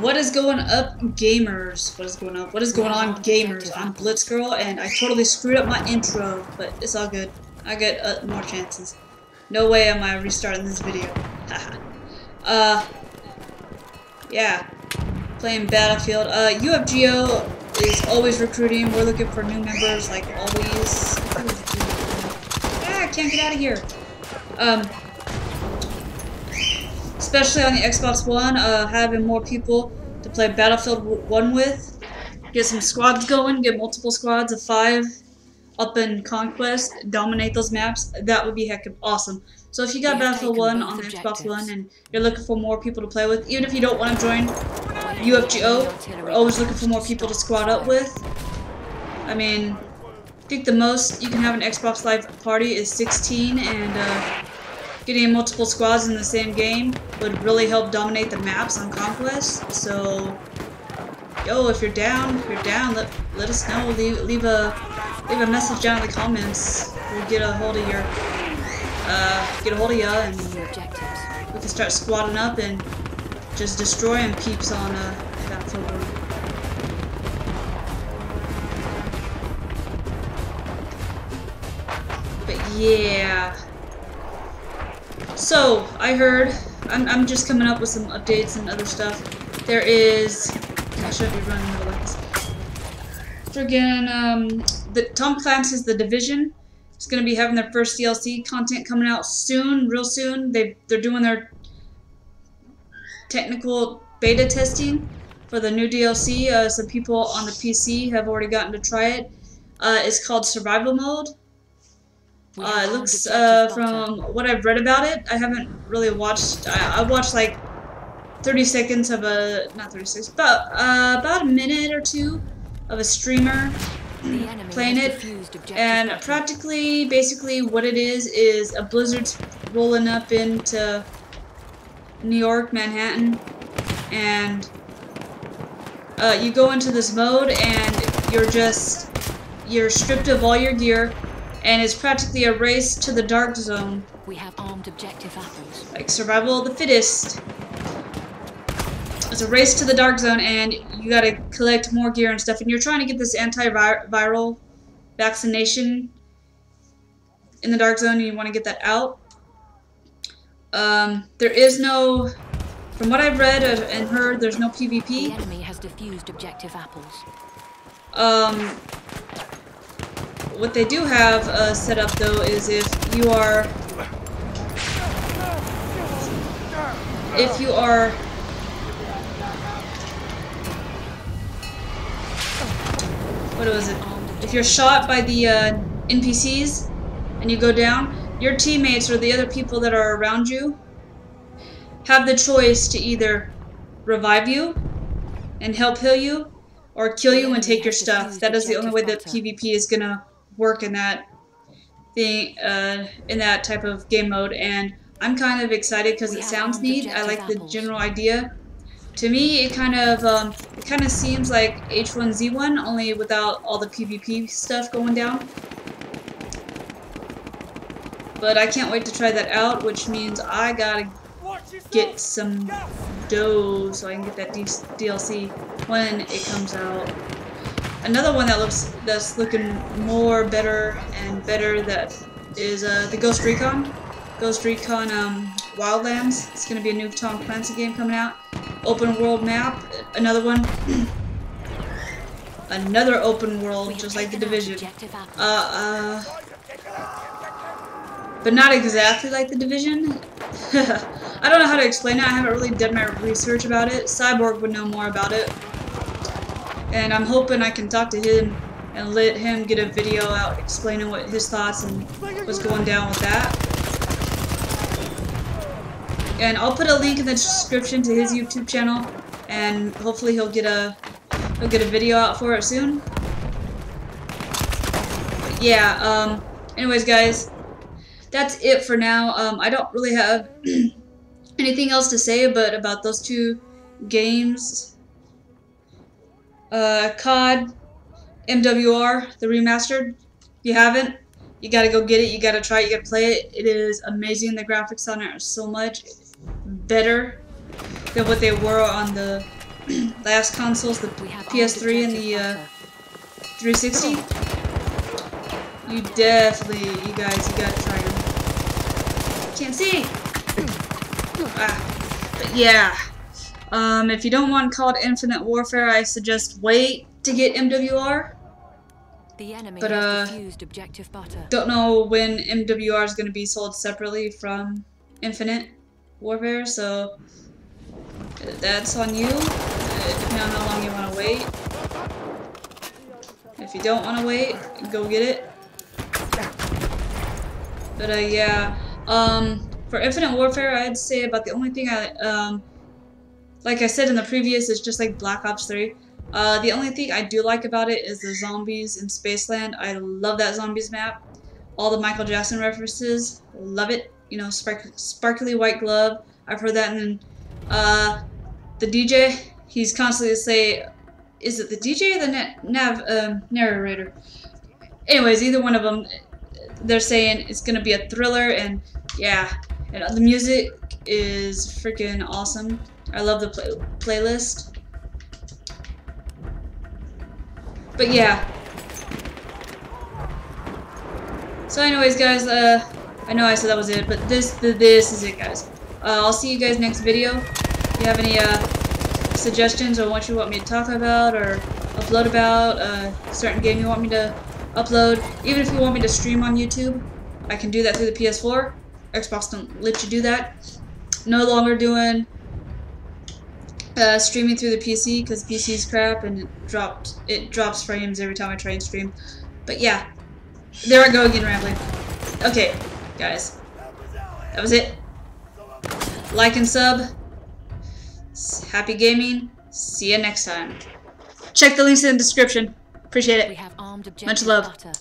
What is going up, gamers? What is going up? What is going on, gamers? I'm Blitzgirl, and I totally screwed up my intro, but it's all good. I get uh, more chances. No way am I restarting this video. uh, yeah. Playing Battlefield. Uh, UFGO is always recruiting. We're looking for new members, like always. Ah, I can't get out of here. Um, especially on the Xbox One, uh, having more people to play Battlefield 1 with. Get some squads going, get multiple squads of five up in Conquest, dominate those maps. That would be heck of awesome. So if you got Battlefield 1 on the Xbox One and you're looking for more people to play with, even if you don't want to join UFGO, we're always looking for more people to squad up with. I mean, I think the most you can have an Xbox Live party is 16, and uh, getting multiple squads in the same game would really help dominate the maps on Conquest. So, yo, if you're down, if you're down, let, let us know. Leave, leave a leave a message down in the comments. We'll get a hold of your uh, get a hold of ya, and we can start squatting up and just destroying peeps on uh, Battlefield 1. But yeah. So, I heard, I'm, I'm just coming up with some updates and other stuff. There is, I should be running over like this. Friggin', um, the Tom Clancy's The Division is going to be having their first DLC content coming out soon, real soon. They, they're doing their technical beta testing for the new DLC. Uh, some people on the PC have already gotten to try it. Uh, it's called Survival Mode. Uh, it looks, uh, from what I've read about it, I haven't really watched, I, I watched like 30 seconds of a, not 36, but uh, about a minute or two of a streamer playing it, and practically, basically what it is, is a blizzard's rolling up into New York, Manhattan, and uh, you go into this mode and you're just, you're stripped of all your gear, and it's practically a race to the dark zone. We have armed objective apples. Like survival of the fittest. It's a race to the dark zone, and you gotta collect more gear and stuff, and you're trying to get this antiviral vaccination in the dark zone, and you want to get that out. Um, there is no, from what I've read and heard, there's no PvP. The enemy has defused objective apples. Um, what they do have uh, set up though is if you are if you are what was it if you're shot by the uh, NPCs and you go down your teammates or the other people that are around you have the choice to either revive you and help heal you or kill you and take your stuff. That is the only way that PvP is gonna work in that thing, uh, in that type of game mode. And I'm kind of excited because it sounds neat. I like the general idea. To me, it kind of um, it kind of seems like H1Z1, only without all the PvP stuff going down. But I can't wait to try that out, which means I gotta get some dough so I can get that DLC when it comes out. Another one that looks that's looking more better and better that is uh, the Ghost Recon. Ghost Recon um, Wildlands. It's gonna be a new Tom Clancy game coming out. Open world map. Another one. Another open world, just like the Division. Uh, uh, but not exactly like the Division. I don't know how to explain it. I haven't really done my research about it. Pysborg would know more about it. And I'm hoping I can talk to him and let him get a video out explaining what his thoughts and what's going down with that. And I'll put a link in the description to his YouTube channel and hopefully he'll get a he'll get a video out for it soon. But yeah, um anyways guys, that's it for now. Um I don't really have anything else to say but about those two games uh, COD MWR, the remastered. If you haven't, you gotta go get it. You gotta try it. You gotta play it. It is amazing. The graphics on it are so much better than what they were on the last consoles, the PS3 and the uh, 360. You definitely, you guys, you gotta try them. Can't see. Ah, but yeah. Um, if you don't want called Infinite Warfare, I suggest wait to get MWR. The enemy But, uh, objective butter. Don't know when MWR is going to be sold separately from Infinite Warfare, so that's on you. Depending on how long you want to wait. If you don't want to wait, go get it. But uh, yeah, um, for Infinite Warfare, I'd say about the only thing I, um, like I said in the previous, it's just like Black Ops 3. Uh, the only thing I do like about it is the zombies in Spaceland. I love that zombies map. All the Michael Jackson references, love it. You know, spark sparkly white glove. I've heard that. in uh, the DJ, he's constantly say, is it the DJ or the na- nav um, narrator? Anyways, either one of them, they're saying it's gonna be a thriller, and yeah, and the music is freaking awesome. I love the play- playlist. But yeah. So anyways, guys, uh, I know I said that was it, but this the, this is it, guys. Uh, I'll see you guys next video. If you have any uh, suggestions or what you want me to talk about or upload about, uh, certain game you want me to upload, even if you want me to stream on YouTube, I can do that through the PS4. Xbox don't let you do that. No longer doing uh, streaming through the PC because PC is crap and it dropped it drops frames every time I try and stream. But yeah, there I go again rambling. Okay, guys, that was it. Like and sub. Happy gaming. See you next time. Check the links in the description. Appreciate We it. objective love. butter.